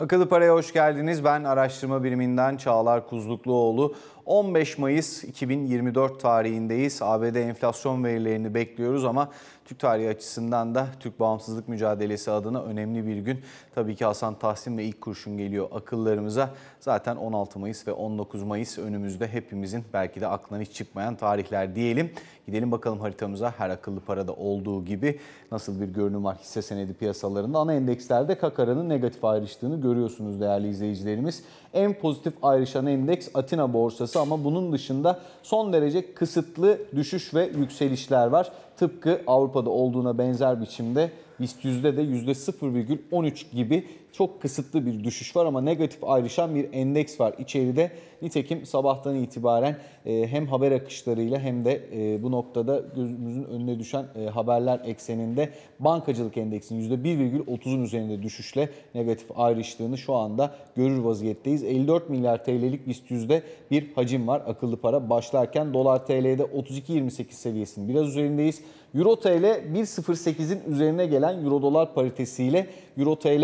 Akıllı Para'ya hoş geldiniz. Ben araştırma biriminden Çağlar Kuzlukluoğlu. 15 Mayıs 2024 tarihindeyiz. ABD enflasyon verilerini bekliyoruz ama Türk tarihi açısından da Türk bağımsızlık mücadelesi adına önemli bir gün. Tabii ki Hasan Tahsin ve ilk kurşun geliyor akıllarımıza. Zaten 16 Mayıs ve 19 Mayıs önümüzde hepimizin belki de aklına hiç çıkmayan tarihler diyelim. Gidelim bakalım haritamıza her akıllı parada olduğu gibi nasıl bir görünüm var hisse senedi piyasalarında. Ana endekslerde Kakara'nın negatif ayrıştığını görüyorsunuz değerli izleyicilerimiz. En pozitif ayrışan endeks Atina borsası ama bunun dışında son derece kısıtlı düşüş ve yükselişler var. Tıpkı Avrupa'da olduğuna benzer biçimde BIST yüzde de %0,13 gibi çok kısıtlı bir düşüş var ama negatif ayrışan bir endeks var içeride. Nitekim sabahtan itibaren e, hem haber akışlarıyla hem de e, bu noktada gözümüzün önüne düşen e, haberler ekseninde bankacılık endeksinin %1,30'un üzerinde düşüşle negatif ayrıştığını şu anda görür vaziyetteyiz. 54 milyar TL'lik BIST yüzde bir hacim var akıllı para başlarken dolar TL'de 32.28 seviyesinin biraz üzerindeyiz. Euro TL 1.08'in üzerine gelen Euro dolar paritesiyle Euro TL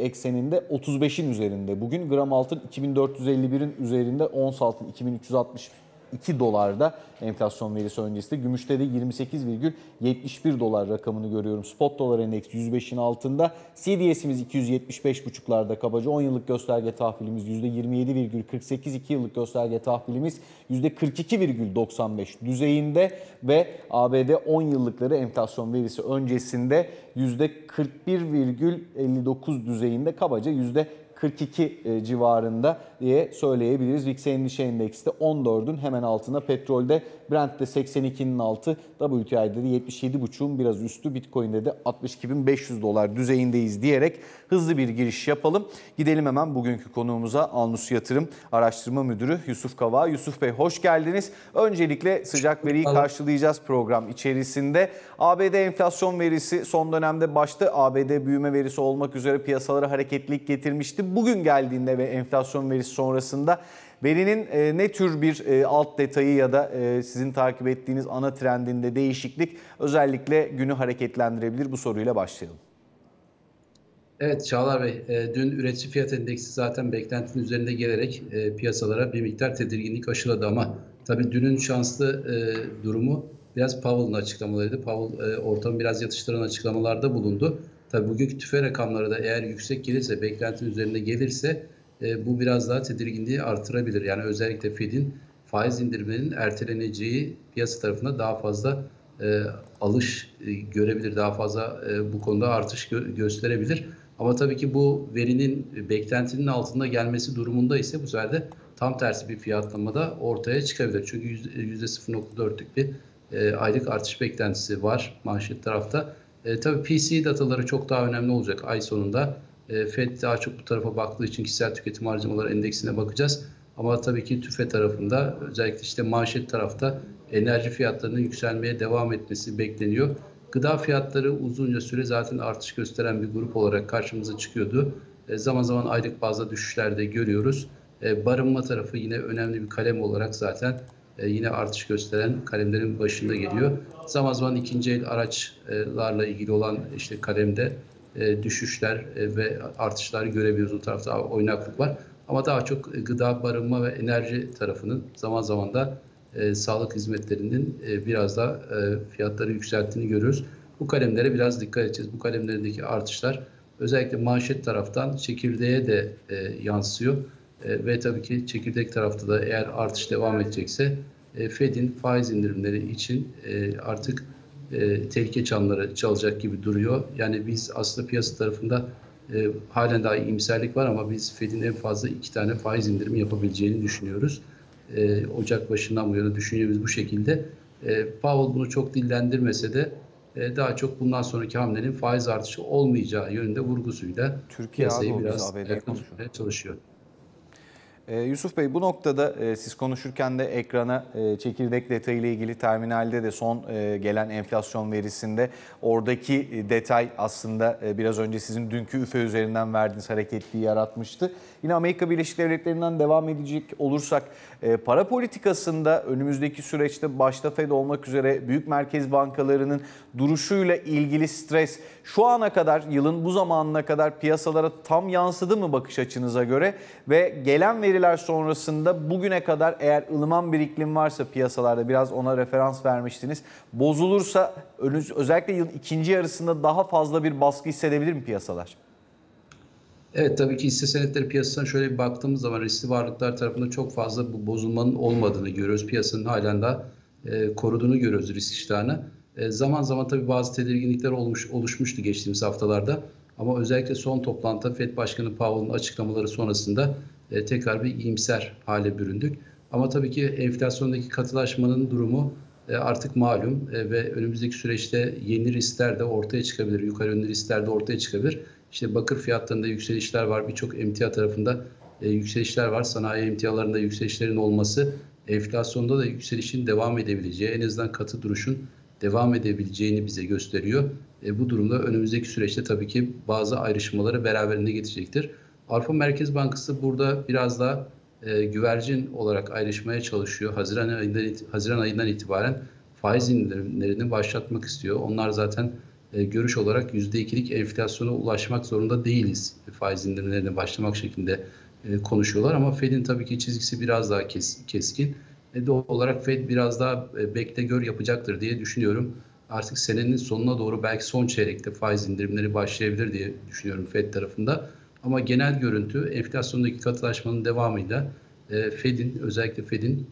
ekseninde 35'in üzerinde. Bugün gram altın 2451'in üzerinde, ons altın 2360 2 dolarda enflasyon verisi öncesinde. Gümüşte de 28,71 dolar rakamını görüyorum. Spot dolar endeksi 105'in altında. CDS'imiz 275,5'larda kabaca. 10 yıllık gösterge tahvilimiz %27,48. 2 yıllık gösterge tahvilimiz %42,95 düzeyinde ve ABD 10 yıllıkları enflasyon verisi öncesinde %41,59 düzeyinde kabaca %42 42 e, civarında diye söyleyebiliriz. VIX endişe endeksi de 14'ün hemen altında. Petrolde Brent'te 82'nin altı, WTI'de de 77.5'un biraz üstü. Bitcoin'de de 62.500 dolar düzeyindeyiz diyerek hızlı bir giriş yapalım. Gidelim hemen bugünkü konuğumuza Alnus Yatırım Araştırma Müdürü Yusuf Kava. Yusuf Bey hoş geldiniz. Öncelikle sıcak veriyi karşılayacağız program içerisinde. ABD enflasyon verisi son dönemde başta ABD büyüme verisi olmak üzere piyasalara hareketlilik getirmişti. Bugün geldiğinde ve enflasyon verisi sonrasında verinin e, ne tür bir e, alt detayı ya da e, sizin takip ettiğiniz ana trendinde değişiklik özellikle günü hareketlendirebilir? Bu soruyla başlayalım. Evet Çağlar Bey, dün üretici fiyat endeksi zaten beklentinin üzerinde gelerek piyasalara bir miktar tedirginlik aşıladı ama tabii dünün şanslı durumu biraz Powell'ın açıklamalarıydı. Powell ortamı biraz yatıştıran açıklamalarda bulundu. Tabii bugünkü tüfe rakamları da eğer yüksek gelirse, beklentinin üzerinde gelirse e, bu biraz daha tedirginliği artırabilir. Yani özellikle Fed'in faiz indirimlerinin erteleneceği piyasa tarafında daha fazla e, alış e, görebilir, daha fazla e, bu konuda artış gö gösterebilir. Ama tabii ki bu verinin beklentinin altında gelmesi durumunda ise bu sefer de tam tersi bir fiyatlama da ortaya çıkabilir. Çünkü %0.4'lük bir e, aylık artış beklentisi var manşet tarafta. E, tabii PC dataları çok daha önemli olacak ay sonunda. E, FED daha çok bu tarafa baktığı için kişisel tüketim harcamaları endeksine bakacağız. Ama tabii ki tüfe tarafında özellikle işte manşet tarafta enerji fiyatlarının yükselmeye devam etmesi bekleniyor. Gıda fiyatları uzunca süre zaten artış gösteren bir grup olarak karşımıza çıkıyordu. E, zaman zaman aylık bazda düşüşler de görüyoruz. E, barınma tarafı yine önemli bir kalem olarak zaten e, yine artış gösteren kalemlerin başında geliyor. Zaman zaman ikinci el araçlarla ilgili olan işte kalemde e, düşüşler e, ve artışlar görebiliyoruz. O tarafta oynaklık var. Ama daha çok gıda, barınma ve enerji tarafının zaman zaman da e, sağlık hizmetlerinin e, biraz da e, fiyatları yükselttiğini görüyoruz. Bu kalemlere biraz dikkat edeceğiz. Bu kalemlerdeki artışlar özellikle manşet taraftan çekirdeğe de e, yansıyor. E, ve tabii ki çekirdek tarafta da eğer artış devam edecekse e, Fed'in faiz indirimleri için e, artık e, tehlike çanları çalacak gibi duruyor. Yani biz aslında piyasa tarafında e, halen daha iyimserlik var ama biz Fed'in en fazla iki tane faiz indirimi yapabileceğini düşünüyoruz. E, Ocak başından bu yana düşüncemiz bu şekilde. E, Powell bunu çok dillendirmese de e, daha çok bundan sonraki hamlenin faiz artışı olmayacağı yönünde vurgusuyla Türkiye piyasayı biraz yakın çalışıyor. Ee, Yusuf Bey bu noktada e, siz konuşurken de ekrana e, çekirdek detayıyla ilgili terminalde de son e, gelen enflasyon verisinde oradaki detay aslında biraz önce sizin dünkü üfe üzerinden verdiğiniz hareketliği yaratmıştı. Yine Amerika Birleşik Devletleri'nden devam edecek olursak para politikasında önümüzdeki süreçte başta Fed olmak üzere büyük merkez bankalarının duruşuyla ilgili stres şu ana kadar yılın bu zamanına kadar piyasalara tam yansıdı mı bakış açınıza göre ve gelen veriler sonrasında bugüne kadar eğer ılıman bir iklim varsa piyasalarda biraz ona referans vermiştiniz. Bozulursa özellikle yılın ikinci yarısında daha fazla bir baskı hissedebilir mi piyasalar? Evet tabii ki hisse senetleri piyasasına şöyle bir baktığımız zaman riskli varlıklar tarafında çok fazla bu bozulmanın olmadığını görüyoruz. Piyasanın halen daha e, koruduğunu görüyoruz risk iştahını. E, zaman zaman tabii bazı tedirginlikler olmuş, oluşmuştu geçtiğimiz haftalarda. Ama özellikle son toplantıda FED Başkanı Powell'ın açıklamaları sonrasında e, tekrar bir iyimser hale büründük. Ama tabii ki enflasyondaki katılaşmanın durumu e, artık malum ve önümüzdeki süreçte yeni riskler de ortaya çıkabilir. Yukarı yönlü riskler de ortaya çıkabilir. İşte bakır fiyatlarında yükselişler var. Birçok emtia tarafında yükselişler var. Sanayi emtialarında yükselişlerin olması enflasyonda da yükselişin devam edebileceği, en azından katı duruşun devam edebileceğini bize gösteriyor. E, bu durumda önümüzdeki süreçte tabii ki bazı ayrışmaları beraberinde getirecektir. Avrupa Merkez Bankası burada biraz daha e, güvercin olarak ayrışmaya çalışıyor. Haziran ayından, Haziran ayından itibaren faiz indirimlerini başlatmak istiyor. Onlar zaten e, görüş olarak %2'lik enflasyona ulaşmak zorunda değiliz. Faiz indirimlerine başlamak şeklinde e, konuşuyorlar ama Fed'in tabii ki çizgisi biraz daha kes, keskin. E, doğal olarak Fed biraz daha e, bekle gör yapacaktır diye düşünüyorum. Artık senenin sonuna doğru belki son çeyrekte faiz indirimleri başlayabilir diye düşünüyorum Fed tarafında. Ama genel görüntü enflasyondaki katılaşmanın devamıyla e, Fed'in özellikle Fed'in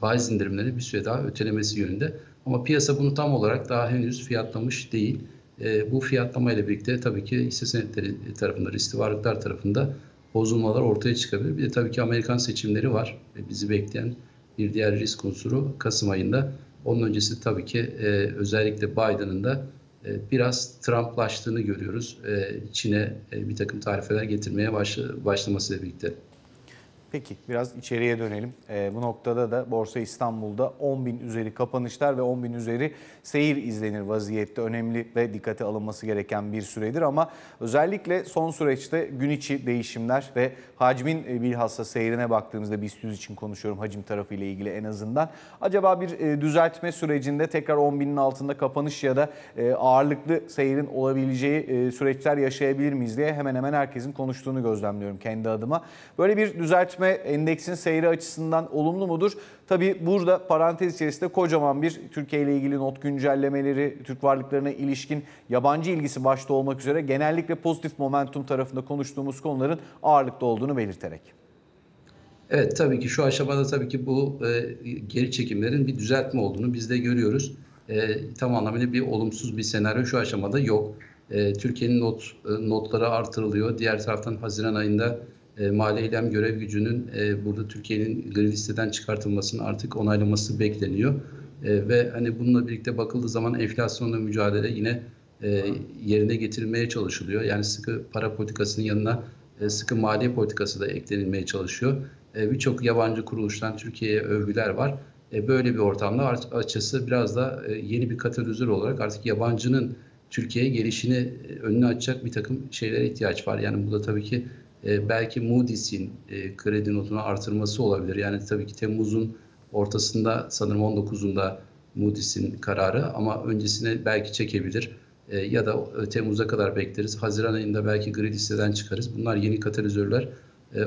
faiz indirimlerini bir süre daha ötelemesi yönünde. Ama piyasa bunu tam olarak daha henüz fiyatlamış değil. E, bu fiyatlamayla birlikte tabii ki hisse senetleri tarafında, riskli varlıklar tarafında bozulmalar ortaya çıkabilir. Bir de tabii ki Amerikan seçimleri var. Bizi bekleyen bir diğer risk unsuru Kasım ayında. Onun öncesi tabii ki e, özellikle Biden'ın da e, biraz Trumplaştığını görüyoruz. E, Çin'e e, bir takım tarifeler getirmeye başla, başlamasıyla birlikte. Peki biraz içeriye dönelim. Ee, bu noktada da Borsa İstanbul'da 10 bin üzeri kapanışlar ve 10 bin üzeri seyir izlenir vaziyette. Önemli ve dikkate alınması gereken bir süredir ama özellikle son süreçte gün içi değişimler ve hacmin e, bilhassa seyrine baktığımızda BIST 100 için konuşuyorum hacim tarafı ile ilgili en azından. Acaba bir e, düzeltme sürecinde tekrar 10 binin altında kapanış ya da e, ağırlıklı seyrin olabileceği e, süreçler yaşayabilir miyiz diye hemen hemen herkesin konuştuğunu gözlemliyorum kendi adıma. Böyle bir düzeltme endeksin seyri açısından olumlu mudur? Tabii burada parantez içerisinde kocaman bir Türkiye ile ilgili not güncellemeleri, Türk varlıklarına ilişkin yabancı ilgisi başta olmak üzere genellikle pozitif momentum tarafında konuştuğumuz konuların ağırlıkta olduğunu belirterek. Evet tabii ki şu aşamada tabii ki bu e, geri çekimlerin bir düzeltme olduğunu biz de görüyoruz. E, tam anlamıyla bir olumsuz bir senaryo şu aşamada yok. E, Türkiye'nin not e, notları artırılıyor. Diğer taraftan Haziran ayında e, mali eylem görev gücünün e, burada Türkiye'nin gri listeden çıkartılmasını artık onaylaması bekleniyor. E, ve hani bununla birlikte bakıldığı zaman enflasyonla mücadele yine e, yerine getirilmeye çalışılıyor. Yani sıkı para politikasının yanına e, sıkı maliye politikası da eklenilmeye çalışıyor. E, Birçok yabancı kuruluştan Türkiye'ye övgüler var. E, böyle bir ortamda açısı biraz da e, yeni bir katalizör olarak artık yabancının Türkiye'ye gelişini e, önüne açacak bir takım şeylere ihtiyaç var. Yani bu da tabii ki e, belki Moody's'in e, kredi notunu artırması olabilir. Yani tabii ki Temmuz'un ortasında sanırım 19'unda Moody's'in kararı ama öncesine belki çekebilir. E, ya da Temmuz'a kadar bekleriz. Haziran ayında belki gri listeden çıkarız. Bunlar yeni katalizörler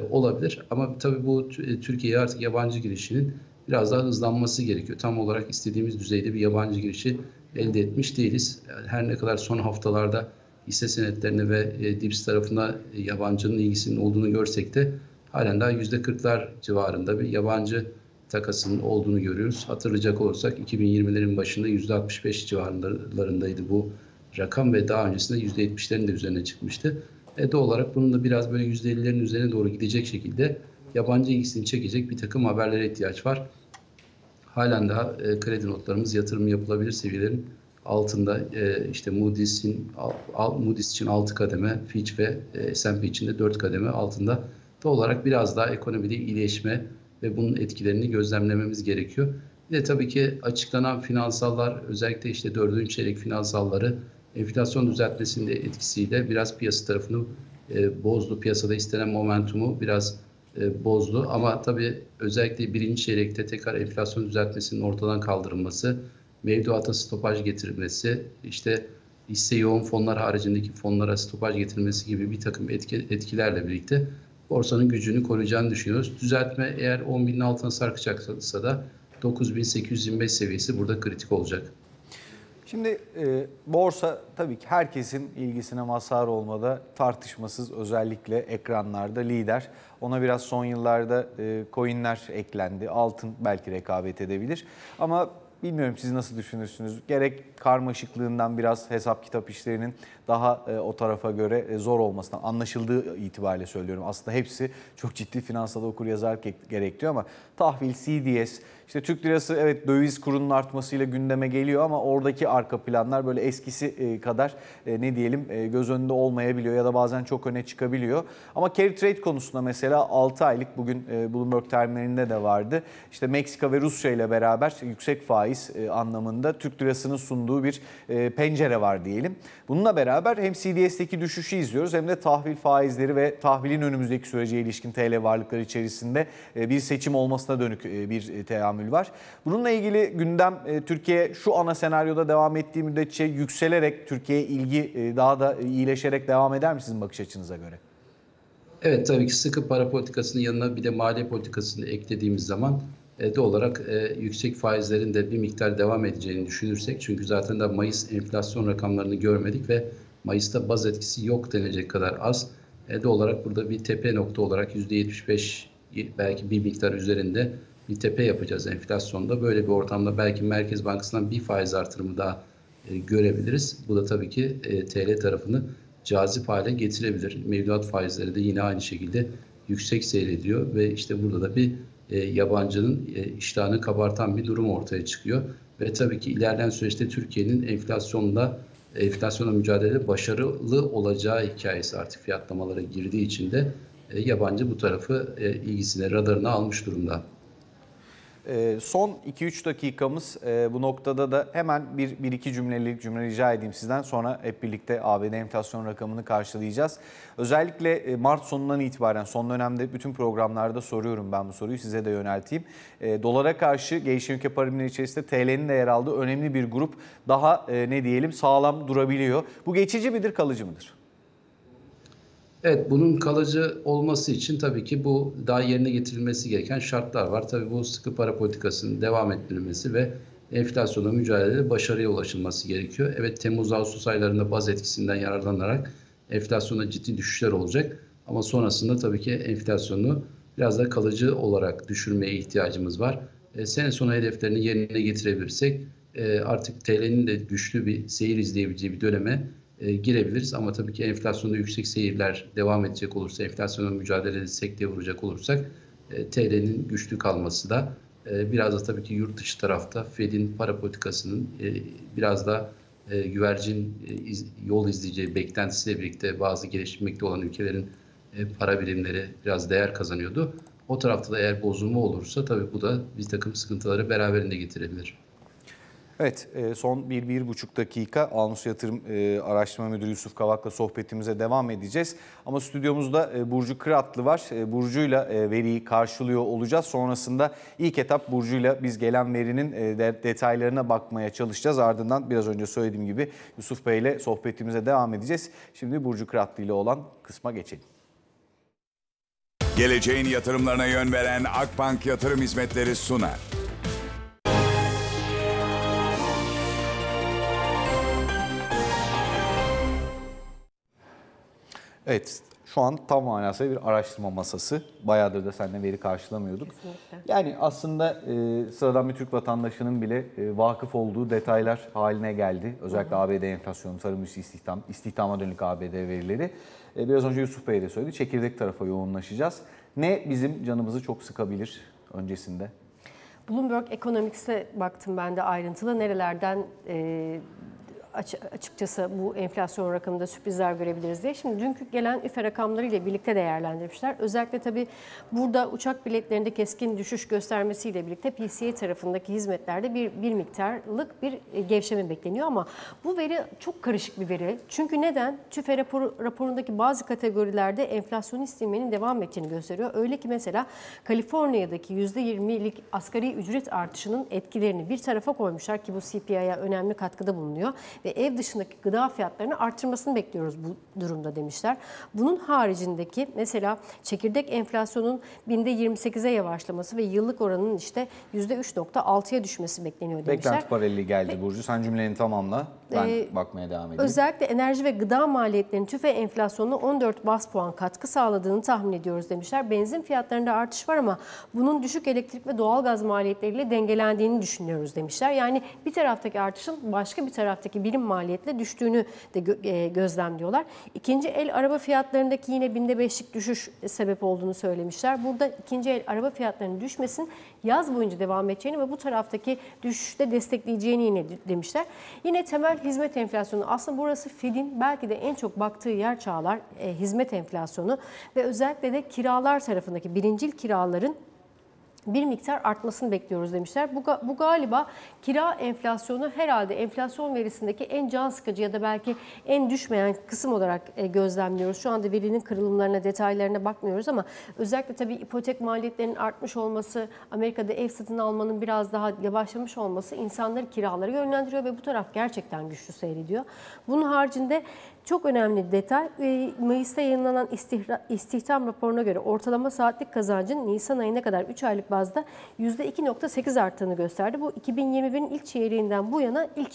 olabilir. Ama tabii bu Türkiye'ye artık yabancı girişinin biraz daha hızlanması gerekiyor. Tam olarak istediğimiz düzeyde bir yabancı girişi elde etmiş değiliz. Her ne kadar son haftalarda hisse senetlerine ve e, DIPS tarafına e, yabancının ilgisinin olduğunu görsek de halen daha %40'lar civarında bir yabancı takasının olduğunu görüyoruz. Hatırlayacak olursak 2020'lerin başında %65 civarlarındaydı bu rakam ve daha öncesinde %70'lerin de üzerine çıkmıştı. E doğal olarak bunun da biraz böyle %50'lerin üzerine doğru gidecek şekilde yabancı ilgisini çekecek bir takım haberlere ihtiyaç var. Halen daha e, kredi notlarımız yatırım yapılabilir seviyelerin altında e, işte Moody's'in Moody's için 6 kademe, Fitch ve e, S&P için de 4 kademe altında Doğal olarak biraz daha ekonomide iyileşme ve bunun etkilerini gözlemlememiz gerekiyor. Bir de tabii ki açıklanan finansallar özellikle işte dördüncü çeyrek finansalları enflasyon düzeltmesinin etkisiyle biraz piyasa tarafını e, bozdu. Piyasada istenen momentumu biraz e, bozdu. Ama tabii özellikle birinci çeyrekte tekrar enflasyon düzeltmesinin ortadan kaldırılması, mevduata stopaj getirilmesi, işte hisse yoğun fonlar haricindeki fonlara stopaj getirilmesi gibi bir takım etki, etkilerle birlikte borsanın gücünü koruyacağını düşünüyoruz. Düzeltme eğer 10 binin altına sarkacaksa da 9825 seviyesi burada kritik olacak. Şimdi e, borsa tabii ki herkesin ilgisine mazhar olmada tartışmasız özellikle ekranlarda lider. Ona biraz son yıllarda e, coinler eklendi. Altın belki rekabet edebilir. Ama bilmiyorum siz nasıl düşünürsünüz? Gerek karmaşıklığından biraz hesap kitap işlerinin daha e, o tarafa göre e, zor olmasından anlaşıldığı itibariyle söylüyorum. Aslında hepsi çok ciddi finansal okur yazar gerektiriyor ama tahvil, CDS, işte Türk lirası evet döviz kurunun artmasıyla gündeme geliyor ama oradaki arka planlar böyle eskisi e, kadar ne diyelim göz önünde olmayabiliyor ya da bazen çok öne çıkabiliyor. Ama carry trade konusunda mesela 6 aylık bugün Bloomberg terminalinde de vardı. İşte Meksika ve Rusya ile beraber yüksek faiz anlamında Türk lirasının sunduğu bir pencere var diyelim. Bununla beraber hem CDS'teki düşüşü izliyoruz hem de tahvil faizleri ve tahvilin önümüzdeki sürece ilişkin TL varlıkları içerisinde bir seçim olmasına dönük bir teamül var. Bununla ilgili gündem Türkiye şu ana senaryoda devam ettiği müddetçe yükselerek Türkiye'ye ilgi daha da iyileşerek devam eder mi sizin bakış açınıza göre? Evet tabii ki sıkı para politikasının yanına bir de maliye politikasını eklediğimiz zaman e, doğal olarak e, yüksek faizlerin de bir miktar devam edeceğini düşünürsek çünkü zaten de Mayıs enflasyon rakamlarını görmedik ve Mayıs'ta baz etkisi yok denecek kadar az. E, doğal olarak burada bir tepe nokta olarak %75 belki bir miktar üzerinde bir tepe yapacağız enflasyonda. Böyle bir ortamda belki Merkez Bankası'ndan bir faiz artırımı daha e, görebiliriz. Bu da tabii ki e, TL tarafını cazip hale getirebilir. Mevduat faizleri de yine aynı şekilde yüksek seyrediyor ve işte burada da bir e, yabancının e, iştahını kabartan bir durum ortaya çıkıyor. Ve tabii ki ilerleyen süreçte Türkiye'nin enflasyonla enflasyona mücadelede başarılı olacağı hikayesi artık fiyatlamalara girdiği için de e, yabancı bu tarafı e, ilgisine, radarına almış durumda. Ee, son 2-3 dakikamız e, bu noktada da hemen bir, bir iki cümlelik cümle rica edeyim sizden. Sonra hep birlikte ABD enflasyon rakamını karşılayacağız. Özellikle e, Mart sonundan itibaren son dönemde bütün programlarda soruyorum ben bu soruyu size de yönelteyim. E, dolara karşı gelişim ülke parimleri içerisinde TL'nin de yer aldığı önemli bir grup daha ne diyelim sağlam durabiliyor. Bu geçici midir kalıcı mıdır? Evet, bunun kalıcı olması için tabii ki bu daha yerine getirilmesi gereken şartlar var. Tabii bu sıkı para politikasının devam ettirilmesi ve enflasyona mücadelede başarıya ulaşılması gerekiyor. Evet, Temmuz-Ağustos aylarında baz etkisinden yararlanarak enflasyona ciddi düşüşler olacak. Ama sonrasında tabii ki enflasyonu biraz da kalıcı olarak düşürmeye ihtiyacımız var. E, sene sonu hedeflerini yerine getirebilirsek e, artık TL'nin de güçlü bir seyir izleyebileceği bir döneme e, girebiliriz. Ama tabii ki enflasyonda yüksek seyirler devam edecek olursa, enflasyonla mücadelede sekteye vuracak olursak e, TL'nin güçlü kalması da e, biraz da tabii ki yurt dışı tarafta Fed'in para politikasının e, biraz da e, güvercin e, iz, yol izleyeceği beklentisiyle birlikte bazı gelişmekte olan ülkelerin e, para birimleri biraz değer kazanıyordu. O tarafta da eğer bozulma olursa tabii bu da bir takım sıkıntıları beraberinde getirebilir. Evet, e, son 1-1,5 dakika Alnus Yatırım e, Araştırma Müdürü Yusuf Kavak'la sohbetimize devam edeceğiz. Ama stüdyomuzda e, Burcu Kıratlı var. Burcu'yla veriyi karşılıyor olacağız. Sonrasında ilk etap Burcu'yla biz gelen verinin detaylarına bakmaya çalışacağız. Ardından biraz önce söylediğim gibi Yusuf Bey ile sohbetimize devam edeceğiz. Şimdi Burcu Kıratlı ile olan kısma geçelim. Geleceğin yatırımlarına yön veren Akbank Yatırım Hizmetleri sunar. Evet, şu an tam manasıyla bir araştırma masası. Bayağıdır da seninle veri karşılamıyorduk. Kesinlikle. Yani aslında e, sıradan bir Türk vatandaşının bile e, vakıf olduğu detaylar haline geldi. Özellikle Hı. ABD enflasyonu, tarım üstü istihdam, istihdama dönük ABD verileri. E, biraz önce Yusuf Bey de söyledi, çekirdek tarafa yoğunlaşacağız. Ne bizim canımızı çok sıkabilir öncesinde? Bloomberg Economics'e baktım ben de ayrıntılı. Nerelerden e, açıkçası bu enflasyon rakamında sürprizler görebiliriz diye. Şimdi dünkü gelen üfe rakamlarıyla birlikte değerlendirmişler. Özellikle tabii burada uçak biletlerinde keskin düşüş göstermesiyle birlikte PCA tarafındaki hizmetlerde bir, bir miktarlık bir e, gevşeme bekleniyor ama bu veri çok karışık bir veri. Çünkü neden? TÜFE raporu, raporundaki bazı kategorilerde enflasyonist ivmenin devam ettiğini gösteriyor. Öyle ki mesela Kaliforniya'daki %20'lik asgari ücret artışının etkilerini bir tarafa koymuşlar ki bu CPI'ye önemli katkıda bulunuyor ve ev dışındaki gıda fiyatlarını artırmasını bekliyoruz bu durumda demişler. Bunun haricindeki mesela çekirdek enflasyonun binde 28'e yavaşlaması ve yıllık oranının işte %3.6'ya düşmesi bekleniyor demişler. Beklenti paraleli geldi Burcu. Sen cümleni tamamla. Ben Ee, bakmaya devam edeyim. Özellikle enerji ve gıda maliyetlerinin tüfe enflasyonuna 14 bas puan katkı sağladığını tahmin ediyoruz demişler. Benzin fiyatlarında artış var ama bunun düşük elektrik ve doğalgaz maliyetleriyle dengelendiğini düşünüyoruz demişler. Yani bir taraftaki artışın başka bir taraftaki birim maliyetle düştüğünü de e, gözlemliyorlar. İkinci el araba fiyatlarındaki yine binde beşlik düşüş sebep olduğunu söylemişler. Burada ikinci el araba fiyatlarının düşmesin yaz boyunca devam edeceğini ve bu taraftaki düşüşte destekleyeceğini yine de- demişler. Yine temel hizmet enflasyonu aslında burası Fed'in belki de en çok baktığı yer çağlar e, hizmet enflasyonu ve özellikle de kiralar tarafındaki birincil kiraların bir miktar artmasını bekliyoruz demişler. Bu, bu galiba kira enflasyonu herhalde enflasyon verisindeki en can sıkıcı ya da belki en düşmeyen kısım olarak e, gözlemliyoruz. Şu anda verinin kırılımlarına, detaylarına bakmıyoruz ama özellikle tabii ipotek maliyetlerinin artmış olması, Amerika'da ev satın almanın biraz daha yavaşlamış olması insanları kiralara yönlendiriyor ve bu taraf gerçekten güçlü seyrediyor. Bunun haricinde çok önemli detay, e, Mayıs'ta yayınlanan istihdam raporuna göre ortalama saatlik kazancın Nisan ayına kadar 3 aylık bazda %2.8 arttığını gösterdi. Bu 2021'in ilk çeyreğinden bu yana ilk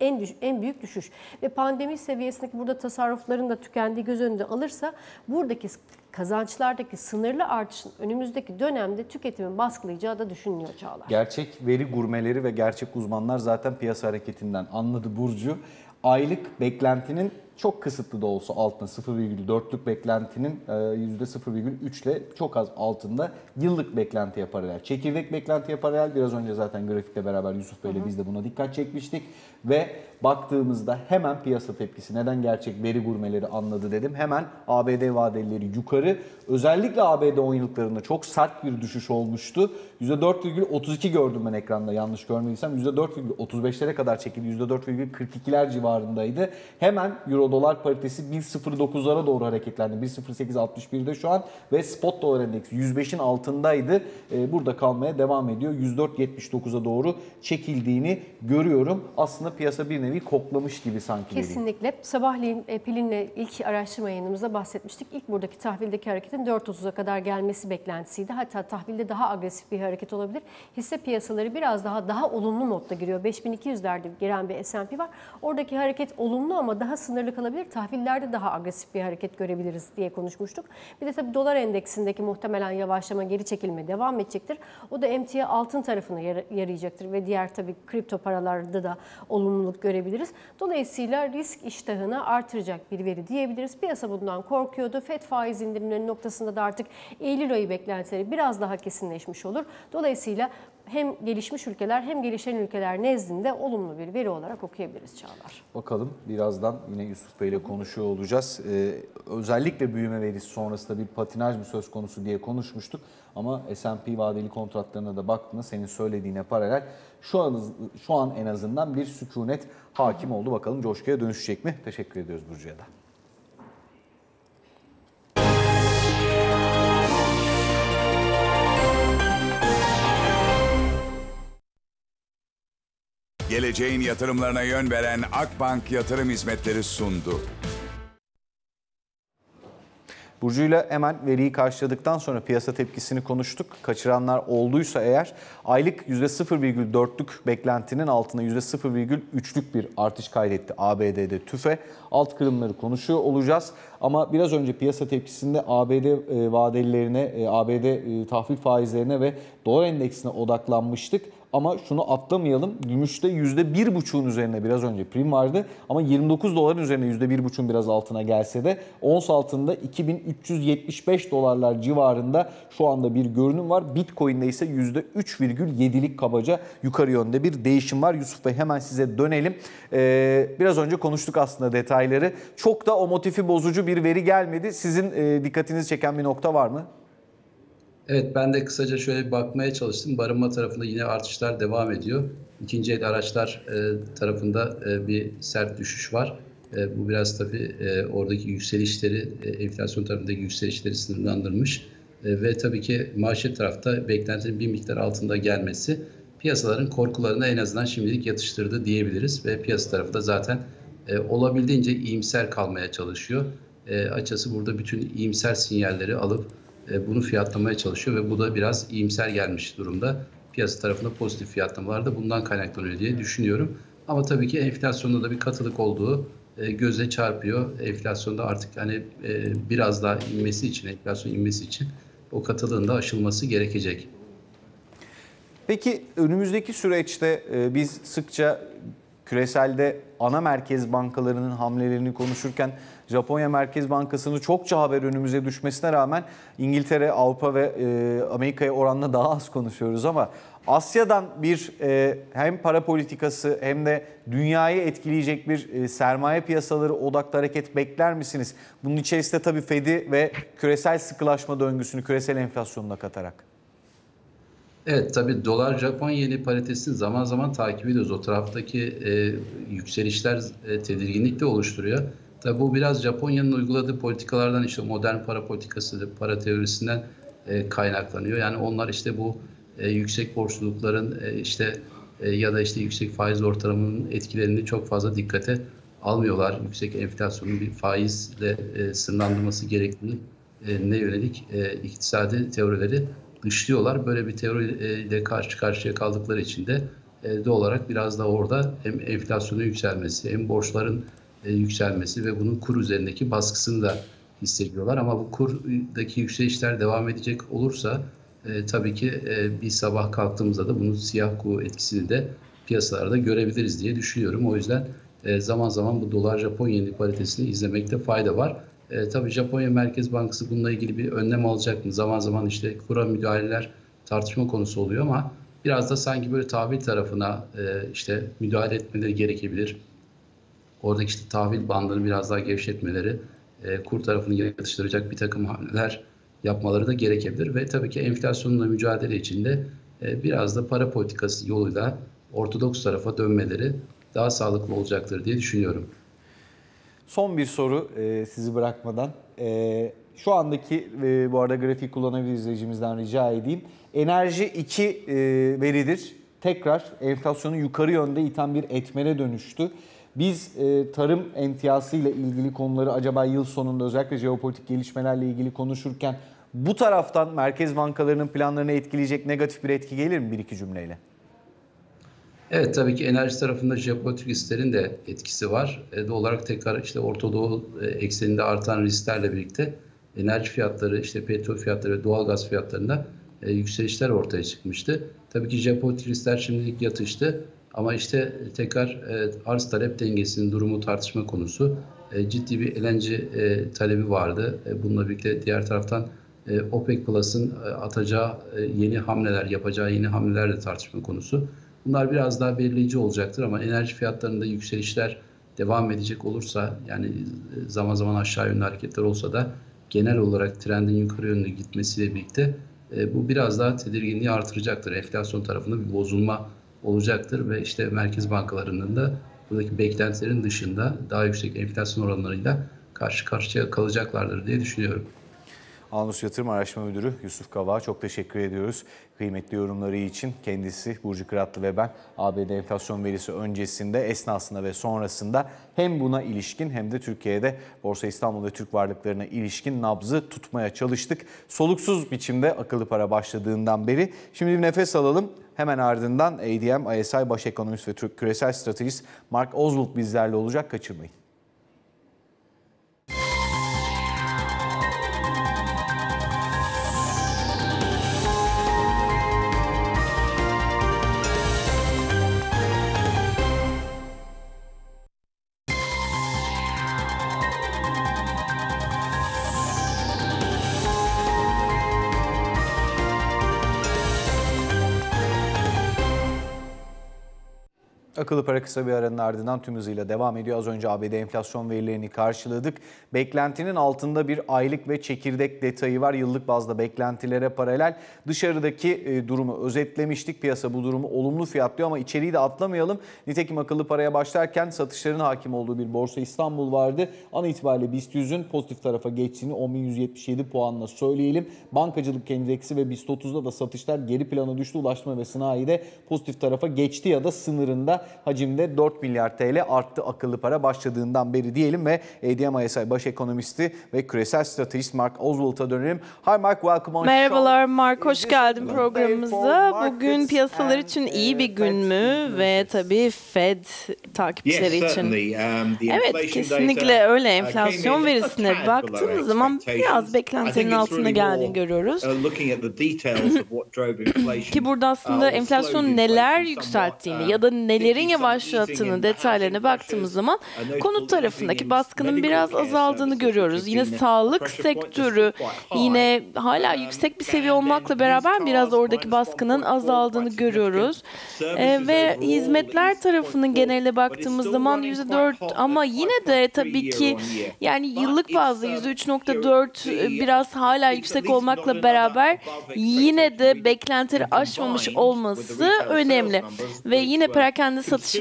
en düş- en büyük düşüş ve pandemi seviyesindeki burada tasarrufların da tükendiği göz önünde alırsa buradaki kazançlardaki sınırlı artışın önümüzdeki dönemde tüketimin baskılayacağı da düşünülüyor Çağlar. Gerçek veri gurmeleri ve gerçek uzmanlar zaten piyasa hareketinden anladı Burcu. Aylık beklentinin çok kısıtlı da olsa altında 0,4'lük beklentinin e, %0,3 ile çok az altında yıllık beklentiye paralel. Çekirdek beklentiye paralel biraz önce zaten grafikle beraber Yusuf Bey ile biz de buna dikkat çekmiştik. Ve baktığımızda hemen piyasa tepkisi neden gerçek veri gurmeleri anladı dedim. Hemen ABD vadelileri yukarı. Özellikle ABD 10 yıllıklarında çok sert bir düşüş olmuştu. %4,32 gördüm ben ekranda yanlış görmediysem. %4,35'lere kadar çekildi. %4,42'ler civarındaydı. Hemen Euro dolar paritesi 1.09'lara doğru hareketlendi. 1.0861'de şu an ve spot dolar endeksi 105'in altındaydı. Ee, burada kalmaya devam ediyor. 104.79'a doğru çekildiğini görüyorum. Aslında piyasa bir nevi koklamış gibi sanki. Kesinlikle. Sabahleyin e, Pelin'le ilk araştırma yayınımızda bahsetmiştik. İlk buradaki tahvildeki hareketin 4.30'a kadar gelmesi beklentisiydi. Hatta tahvilde daha agresif bir hareket olabilir. Hisse piyasaları biraz daha daha olumlu modda giriyor. 5200'lerde giren bir S&P var. Oradaki hareket olumlu ama daha sınırlı kalabilir. Tahvillerde daha agresif bir hareket görebiliriz diye konuşmuştuk. Bir de tabii dolar endeksindeki muhtemelen yavaşlama, geri çekilme devam edecektir. O da emtia altın tarafına yara- yarayacaktır ve diğer tabii kripto paralarda da olumluluk görebiliriz. Dolayısıyla risk iştahını artıracak bir veri diyebiliriz. Piyasa bundan korkuyordu. FED faiz indirimlerinin noktasında da artık Eylül ayı beklentileri biraz daha kesinleşmiş olur. Dolayısıyla hem gelişmiş ülkeler hem gelişen ülkeler nezdinde olumlu bir veri olarak okuyabiliriz Çağlar. Bakalım birazdan yine Yusuf Bey ile konuşuyor olacağız. Ee, özellikle büyüme verisi sonrasında bir patinaj mı söz konusu diye konuşmuştuk. Ama S&P vadeli kontratlarına da baktığında senin söylediğine paralel şu an, şu an en azından bir sükunet hakim oldu. Bakalım coşkuya dönüşecek mi? Teşekkür ediyoruz Burcu'ya da. Geleceğin yatırımlarına yön veren Akbank Yatırım Hizmetleri sundu. Burcu'yla hemen veriyi karşıladıktan sonra piyasa tepkisini konuştuk. Kaçıranlar olduysa eğer aylık %0,4'lük beklentinin altına %0,3'lük bir artış kaydetti ABD'de TÜFE. Alt kırımları konuşuyor olacağız. Ama biraz önce piyasa tepkisinde ABD e, vadelilerine, e, ABD e, tahvil faizlerine ve dolar endeksine odaklanmıştık. Ama şunu atlamayalım. Gümüşte %1,5'un üzerine biraz önce prim vardı. Ama 29 doların üzerine %1,5'un biraz altına gelse de ons altında 2375 dolarlar civarında şu anda bir görünüm var. Bitcoin'de ise %3,7'lik kabaca yukarı yönde bir değişim var. Yusuf Bey hemen size dönelim. Ee, biraz önce konuştuk aslında detayları. Çok da o motifi bozucu bir veri gelmedi. Sizin e, dikkatinizi çeken bir nokta var mı? Evet ben de kısaca şöyle bir bakmaya çalıştım. Barınma tarafında yine artışlar devam ediyor. İkinci el araçlar e, tarafında e, bir sert düşüş var. E, bu biraz tabii e, oradaki yükselişleri, e, enflasyon tarafındaki yükselişleri sınırlandırmış. E, ve tabii ki maaşet tarafta beklentinin bir miktar altında gelmesi piyasaların korkularını en azından şimdilik yatıştırdı diyebiliriz. Ve piyasa tarafı da zaten e, olabildiğince iyimser kalmaya çalışıyor. E, açıkçası burada bütün iyimser sinyalleri alıp e, bunu fiyatlamaya çalışıyor ve bu da biraz iyimser gelmiş durumda. Piyasa tarafında pozitif fiyatlamalar da bundan kaynaklanıyor diye düşünüyorum. Ama tabii ki enflasyonda da bir katılık olduğu e, göze çarpıyor. Enflasyonda artık hani e, biraz daha inmesi için, enflasyon inmesi için o katılığın da aşılması gerekecek. Peki önümüzdeki süreçte biz sıkça küreselde ana merkez bankalarının hamlelerini konuşurken Japonya Merkez Bankası'nın çokça haber önümüze düşmesine rağmen İngiltere, Avrupa ve e, Amerika'ya oranla daha az konuşuyoruz ama Asya'dan bir e, hem para politikası hem de dünyayı etkileyecek bir e, sermaye piyasaları odaklı hareket bekler misiniz? Bunun içerisinde tabii Fed'i ve küresel sıkılaşma döngüsünü, küresel enflasyonuna katarak. Evet tabii dolar Japon yeni paritesini zaman zaman takip ediyoruz. O taraftaki e, yükselişler e, tedirginlik de oluşturuyor. Tabii bu biraz Japonya'nın uyguladığı politikalardan işte modern para politikası, para teorisinden e, kaynaklanıyor. Yani onlar işte bu e, yüksek borçlulukların e, işte e, ya da işte yüksek faiz ortalamanın etkilerini çok fazla dikkate almıyorlar. Yüksek enflasyonun bir faizle e, sınırlandırması gerektiğini e, ne yönelik e, iktisadi teorileri dışlıyorlar. Böyle bir teoriyle karşı karşıya kaldıkları için de e, doğal olarak biraz da orada hem enflasyonun yükselmesi hem borçların e, yükselmesi ve bunun kur üzerindeki baskısını da hissediyorlar. Ama bu kurdaki yükselişler devam edecek olursa e, tabii ki e, bir sabah kalktığımızda da bunun siyah kuğu etkisini de piyasalarda görebiliriz diye düşünüyorum. O yüzden e, zaman zaman bu dolar Japon yeni paritesini izlemekte fayda var. E, tabii Japonya Merkez Bankası bununla ilgili bir önlem alacak mı? Zaman zaman işte kura müdahaleler tartışma konusu oluyor ama biraz da sanki böyle tahvil tarafına e, işte müdahale etmeleri gerekebilir. Oradaki işte tahvil bandını biraz daha gevşetmeleri, e, kur tarafını yatıştıracak bir takım hamleler yapmaları da gerekebilir. Ve tabii ki enflasyonla mücadele içinde e, biraz da para politikası yoluyla ortodoks tarafa dönmeleri daha sağlıklı olacaktır diye düşünüyorum. Son bir soru e, sizi bırakmadan. E, şu andaki e, bu arada grafik kullanabilir izleyicimizden rica edeyim. Enerji 2 e, veridir. Tekrar enflasyonu yukarı yönde iten bir etmene dönüştü. Biz e, tarım emtiyası ile ilgili konuları acaba yıl sonunda özellikle jeopolitik gelişmelerle ilgili konuşurken bu taraftan merkez bankalarının planlarını etkileyecek negatif bir etki gelir mi bir iki cümleyle? Evet tabii ki enerji tarafında jeopolitik risklerin de etkisi var. E, doğal olarak tekrar işte Orta Doğu e, ekseninde artan risklerle birlikte enerji fiyatları, işte petrol fiyatları ve doğal gaz fiyatlarında e, yükselişler ortaya çıkmıştı. Tabii ki jeopolitik riskler şimdilik yatıştı ama işte tekrar e, arz talep dengesinin durumu tartışma konusu. E, ciddi bir LNG e, talebi vardı. E, bununla birlikte diğer taraftan e, OPEC Plus'ın e, atacağı e, yeni hamleler, yapacağı yeni hamleler de tartışma konusu. Bunlar biraz daha belirleyici olacaktır ama enerji fiyatlarında yükselişler devam edecek olursa yani zaman zaman aşağı yönlü hareketler olsa da genel olarak trendin yukarı yönlü gitmesiyle birlikte e, bu biraz daha tedirginliği artıracaktır. Enflasyon tarafında bir bozulma olacaktır ve işte merkez bankalarının da buradaki beklentilerin dışında daha yüksek enflasyon oranlarıyla karşı karşıya kalacaklardır diye düşünüyorum. Anus Yatırım Araştırma Müdürü Yusuf Kava çok teşekkür ediyoruz. Kıymetli yorumları için kendisi Burcu Kıratlı ve ben ABD enflasyon verisi öncesinde, esnasında ve sonrasında hem buna ilişkin hem de Türkiye'de Borsa İstanbul ve Türk varlıklarına ilişkin nabzı tutmaya çalıştık. Soluksuz biçimde akıllı para başladığından beri. Şimdi bir nefes alalım. Hemen ardından ADM, ISI Baş Ekonomist ve Türk Küresel Stratejist Mark Oswald bizlerle olacak. Kaçırmayın. Akıllı para kısa bir aranın ardından tüm hızıyla devam ediyor. Az önce ABD enflasyon verilerini karşıladık. Beklentinin altında bir aylık ve çekirdek detayı var. Yıllık bazda beklentilere paralel. Dışarıdaki e, durumu özetlemiştik. Piyasa bu durumu olumlu fiyatlıyor ama içeriği de atlamayalım. Nitekim akıllı paraya başlarken satışların hakim olduğu bir borsa İstanbul vardı. An itibariyle BIST 100'ün pozitif tarafa geçtiğini 10.177 puanla söyleyelim. Bankacılık endeksi ve BIST 30'da da satışlar geri plana düştü. Ulaşma ve sanayide pozitif tarafa geçti ya da sınırında hacimde 4 milyar TL arttı akıllı para başladığından beri diyelim ve ADM ISI baş ekonomisti ve küresel stratejist Mark Oswald'a dönelim. Hi Mark, welcome on Merhabalar show. Mark, hoş geldin programımıza. Bugün piyasalar için uh, iyi bir gün mü ve tabii Fed takipçileri için. Um, the Evet kesinlikle data, öyle uh, enflasyon verisine baktığımız zaman biraz beklentinin altında geldiğini görüyoruz. uh, Ki burada aslında uh, enflasyon neler yükselttiğini ya da uh, nelerin particularly some easing yavaşlattığını in detaylarına baktığımız zaman konut tarafındaki baskının biraz azaldığını görüyoruz. Yine sağlık sektörü yine hala yüksek bir seviye olmakla beraber biraz oradaki baskının 1.4, azaldığını görüyoruz. Ee, ve hizmetler tarafının 0.4, geneline baktığımız zaman still running %4 quite hot ama yine de 5.3 tabii ki yani yıllık bazda um, %3.4 the- biraz hala yüksek olmakla beraber yine de beklentileri aşmamış olması önemli. Ve yine perakende satış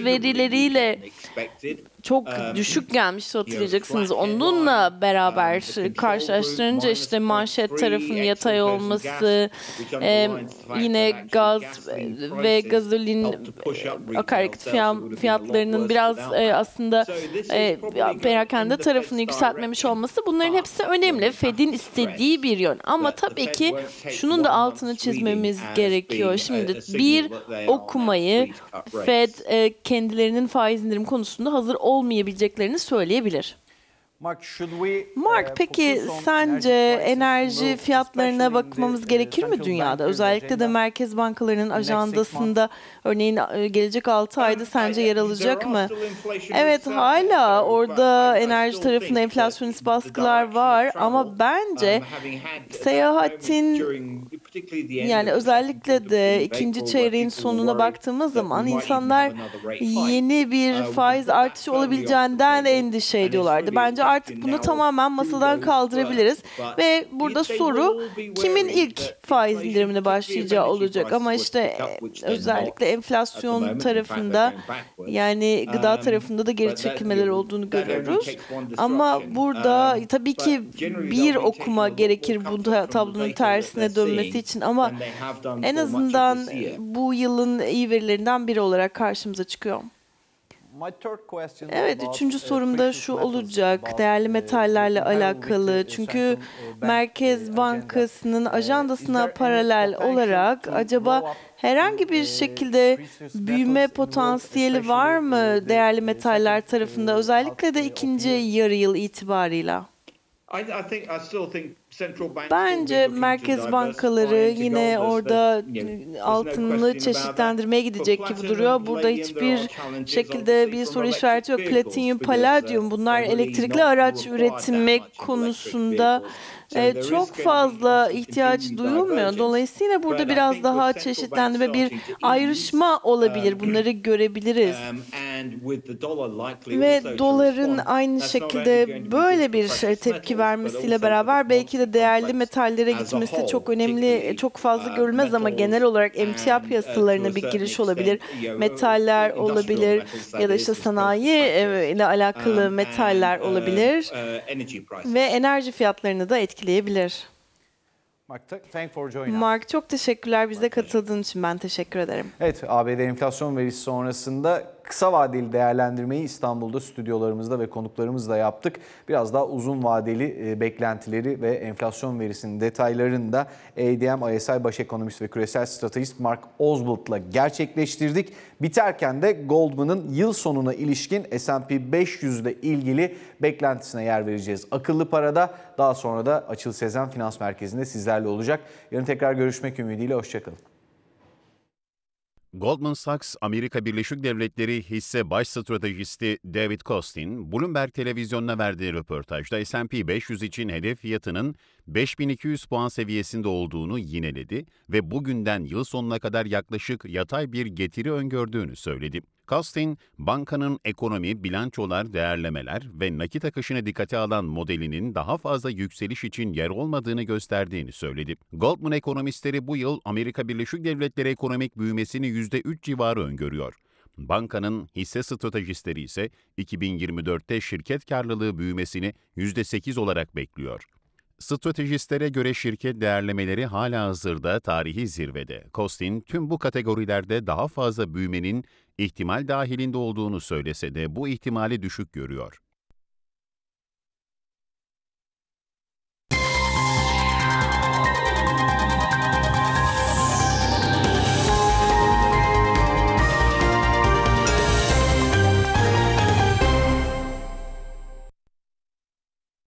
Expected. Çok düşük gelmişti hatırlayacaksınız. Onunla beraber karşılaştırınca işte manşet 0.3, tarafının yatay olması, e, yine gaz ve gazolin akaryakıt fiyatlarının biraz e, aslında e, perakende tarafını yükseltmemiş olması bunların hepsi önemli. Fed'in istediği bir yön. Ama tabii ki şunun da altını çizmemiz gerekiyor. Şimdi bir okumayı Fed e, kendilerinin faiz indirim konusunda hazır olmayabileceklerini söyleyebilir. Mark, should we, Mark uh, peki sence enerji fiyatlarına bakmamız uh, gerekir mi dünyada? Özellikle de merkez bankalarının ajandasında örneğin e, gelecek 6 ayda sence yer alacak mı? Evet hala orada enerji tarafında enflasyonist baskılar var ama bence um, that seyahatin yani özellikle de ikinci çeyreğin sonuna baktığımız zaman insanlar yeni bir Uh, faiz artışı olabileceğinden endişe ediyorlardı. Bence artık bunu tamamen masadan kaldırabiliriz. ve burada soru kimin ilk faiz indirimine başlayacağı olacak? ama işte not özellikle enflasyon tarafında yani gıda Um, tarafında da geri çekilmeler olduğunu görüyoruz. Ama burada Um, tabii ki bir okuma gerekir bu tablonun tersine dönmesi için. Ama en azından bu yılın iyi verilerinden biri olarak karşımıza çıkıyor. Evet, üçüncü uh, sorum da şu olacak. Değerli uh, metallerle alakalı. Çünkü uh, Merkez. Bankası'nın ajandasına paralel olarak acaba herhangi bir şekilde büyüme potansiyeli var mı değerli metaller tarafında özellikle de ikinci yarı yıl itibarıyla? Bence merkez bankaları yine orada altınlı çeşitlendirmeye gidecek gibi duruyor. Burada hiçbir şekilde bir soru işareti yok. Platinyum, uh, paladyum bunlar elektrikli araç üretimi konusunda e, çok fazla ihtiyaç duyulmuyor. Dolayısıyla burada biraz daha çeşitlendirme bir ayrışma olabilir. um, Bunları görebiliriz. Um, Ve doların aynı şekilde böyle bir precious tepki vermesiyle beraber belki de değerli metallere gitmesi çok önemli, particularly, çok fazla uh, görülmez ama genel olarak emtia uh, to a piyasalarına bir giriş olabilir. know, Metaller olabilir ya da işte sanayi e, ile alakalı Um, metaller uh, olabilir uh, ve enerji fiyatlarını da etkileyebilir. Mark, th- thank for joining us. Mark çok teşekkürler bize katıldığın için ben teşekkür ederim. Evet, ABD enflasyon verisi sonrasında kısa vadeli değerlendirmeyi İstanbul'da stüdyolarımızda ve konuklarımızla yaptık. Biraz daha uzun vadeli e, beklentileri ve enflasyon verisinin detaylarını da ADM, ISI baş ekonomist ve küresel stratejist Mark Oswald'la gerçekleştirdik. Biterken de Goldman'ın yıl sonuna ilişkin S&P 500'de ilgili beklentisine yer vereceğiz. Akıllı parada daha sonra da Açıl Sezen Finans Merkezi'nde sizlerle olacak. Yarın tekrar görüşmek ümidiyle, hoşçakalın. Goldman Sachs, Amerika Birleşik Devletleri hisse baş stratejisti David Kostin, Bloomberg televizyonuna verdiği röportajda S&P 500 için hedef fiyatının 5200 puan seviyesinde olduğunu yineledi ve bugünden yıl sonuna kadar yaklaşık yatay bir getiri öngördüğünü söyledi. Costin, bankanın ekonomi, bilançolar, değerlemeler ve nakit akışını dikkate alan modelinin daha fazla yükseliş için yer olmadığını gösterdiğini söyledi. Goldman ekonomistleri bu yıl Amerika Birleşik Devletleri ekonomik büyümesini %3 civarı öngörüyor. Bankanın hisse stratejistleri ise 2024'te şirket karlılığı büyümesini %8 olarak bekliyor. Stratejistlere göre şirket değerlemeleri hala hazırda tarihi zirvede. Costin tüm bu kategorilerde daha fazla büyümenin ihtimal dahilinde olduğunu söylese de bu ihtimali düşük görüyor.